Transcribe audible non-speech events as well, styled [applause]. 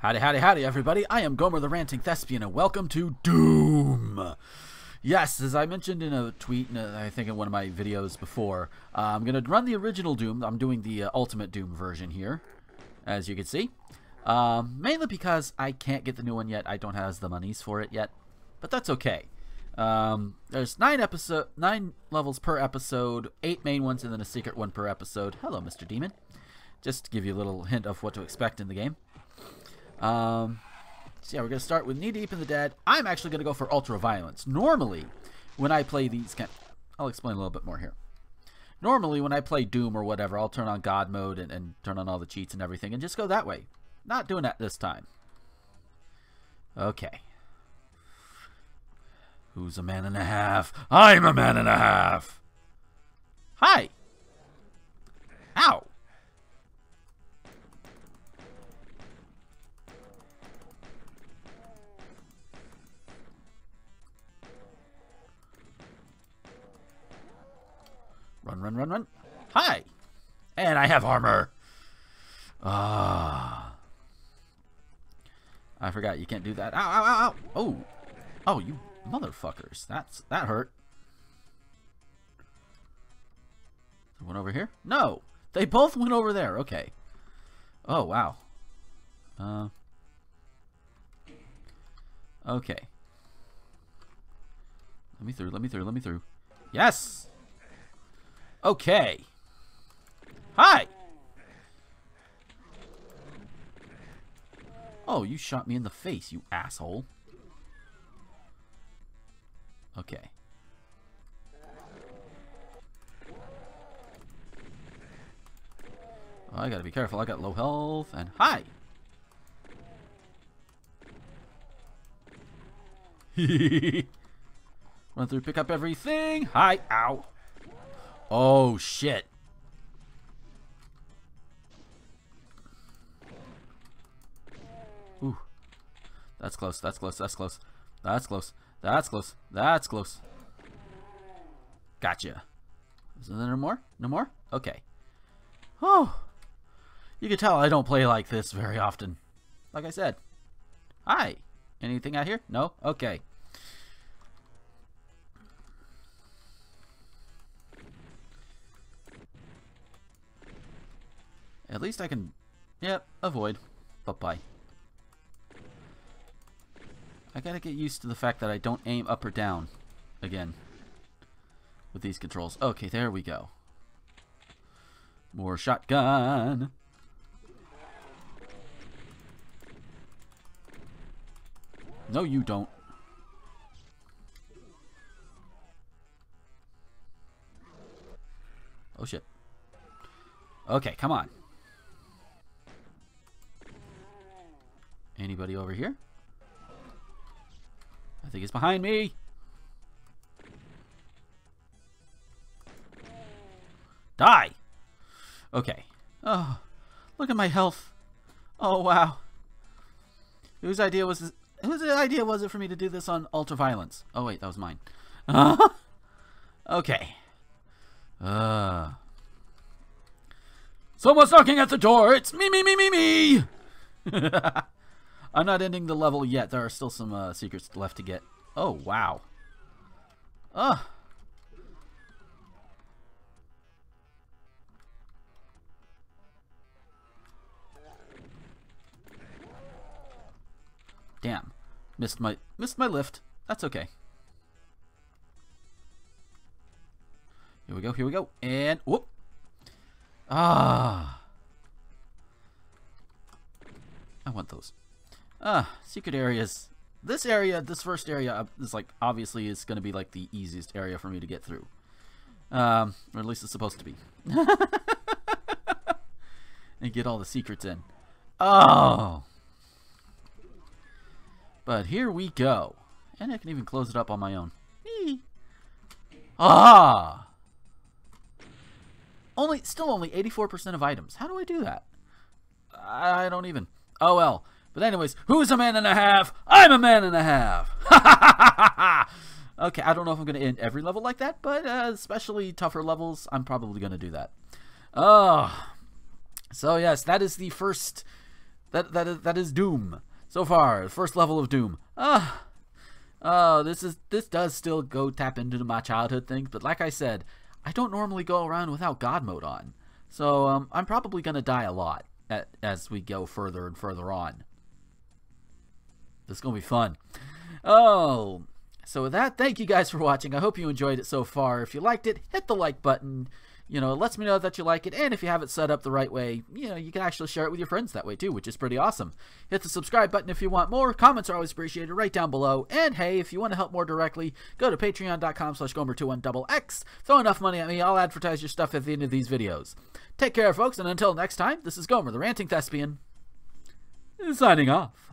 Howdy, howdy, howdy, everybody. I am Gomer the Ranting Thespian, and welcome to Doom. Yes, as I mentioned in a tweet, uh, I think in one of my videos before, uh, I'm going to run the original Doom. I'm doing the uh, Ultimate Doom version here, as you can see. Um, mainly because I can't get the new one yet. I don't have the monies for it yet, but that's okay. Um, there's nine episode, nine levels per episode, eight main ones, and then a secret one per episode. Hello, Mr. Demon. Just to give you a little hint of what to expect in the game. Um, so yeah, we're gonna start with Knee Deep in the Dead. I'm actually gonna go for Ultra Violence. Normally, when I play these, kind, I'll explain a little bit more here. Normally, when I play Doom or whatever, I'll turn on God mode and, and turn on all the cheats and everything, and just go that way. Not doing that this time. Okay. Who's a man and a half? I'm a man and a half. Hi. Ow. Run, run, run, run. Hi. And I have armor. Ah. I forgot you can't do that. Ow, ow, ow, ow. Oh. Oh, you motherfuckers. That's that hurt. One over here? No. They both went over there. Okay. Oh, wow. Uh. Okay. Let me through. Let me through. Let me through. Yes. Okay. Hi. Oh, you shot me in the face, you asshole. Okay. I gotta be careful. I got low health. And hi! [laughs] Run through, pick up everything. Hi! Ow! Oh, shit. Ooh. That's close. That's close. That's close. That's close. That's close. That's close. Gotcha. Is there no more? No more? Okay. Oh. You can tell I don't play like this very often. Like I said. Hi. Anything out here? No? Okay. At least I can, yep, avoid. Bye-bye. I gotta get used to the fact that I don't aim up or down again with these controls. Okay, there we go. More shotgun. No, you don't. Oh, shit. Okay, come on. Anybody over here? I think it's behind me. Die! Okay. Oh, look at my health. Oh, wow. Whose idea was this? Whose idea was it for me to do this on ultra violence? Oh, wait, that was mine. [laughs] Okay. Uh. Someone's knocking at the door. It's me, me, me, me, me. [laughs] I'm not ending the level yet. There are still some uh, secrets left to get. Oh, wow. Ugh. Damn. Missed my missed my lift. That's okay. Here we go, here we go. And whoop. Ah. I want those. Ah, secret areas. This area, this first area, is like obviously is going to be like the easiest area for me to get through. Um, or at least it's supposed to be. [laughs] and get all the secrets in. Oh. But here we go. And I can even close it up on my own. Ah! Only, still only 84% of items. How do I do that? I don't even. Oh well. But anyways, who's a man and a half? I'm a man and a half. [laughs] okay, I don't know if I'm going to end every level like that, but uh, especially tougher levels, I'm probably going to do that. Oh, so yes, that is the first that that is, that is Doom so far. The First level of Doom. Ah. Oh, this is this does still go tap into my childhood things, but like I said, I don't normally go around without God mode on. So um, I'm probably going to die a lot as we go further and further on. This is going to be fun. Oh, so with that, thank you guys for watching. I hope you enjoyed it so far. If you liked it, hit the like button. You know, it lets me know that you like it. And if you have it set up the right way, you know, you can actually share it with your friends that way too, which is pretty awesome. Hit the subscribe button if you want more. Comments are always appreciated right down below. And hey, if you want to help more directly, go to patreon.com slash gomer21xx. Throw enough money at me, I'll advertise your stuff at the end of these videos. Take care, folks, and until next time, this is Gomer, the Ranting Thespian, signing off.